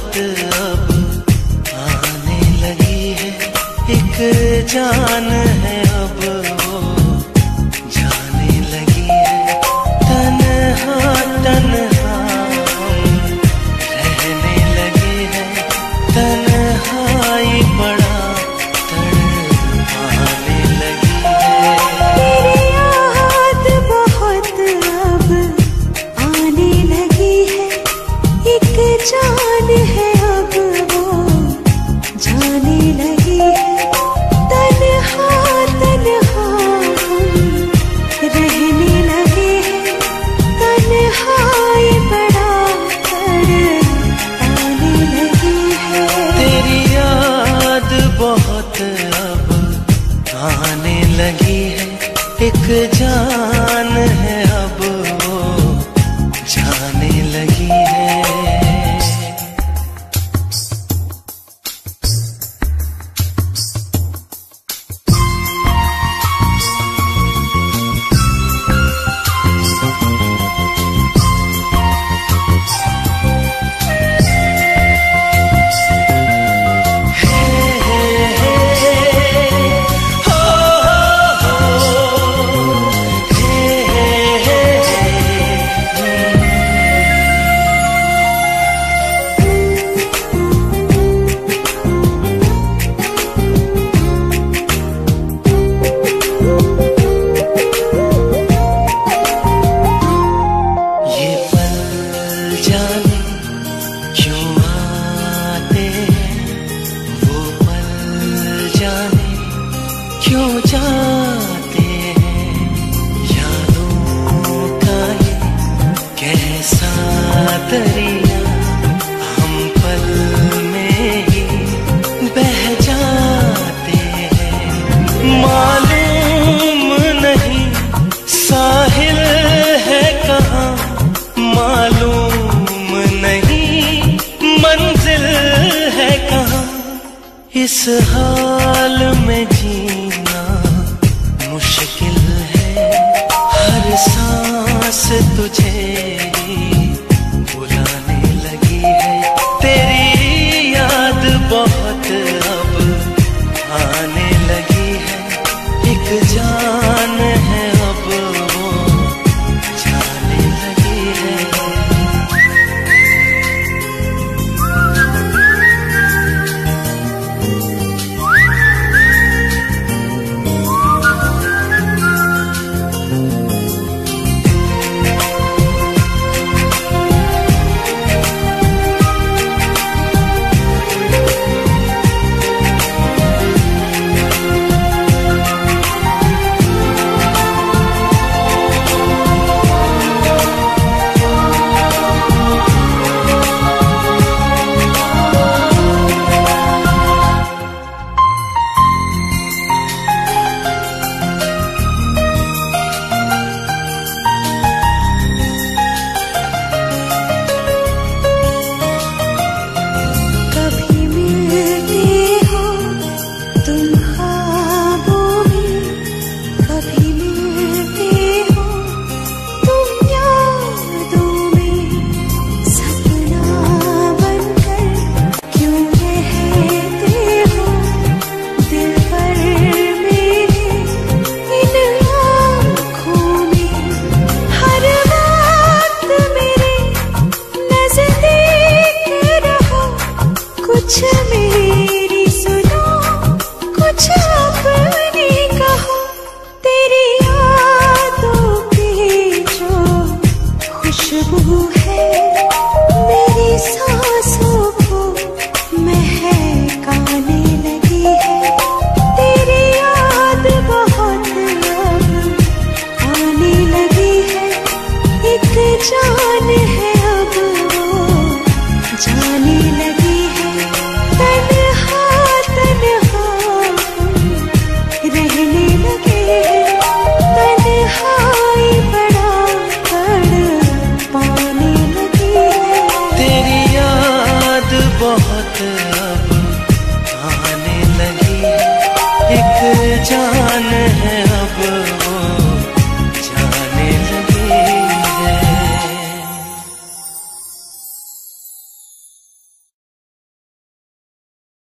मोहब्बत अब आने लगी है। एक जान लगी है एक जान है अब। जाते हैं यादों का ये कैसा दरिया हम में ही बह जाते हैं। मालूम नहीं साहिल है मालूम नहीं मंजिल है इस हाल में तुझे। है मेरी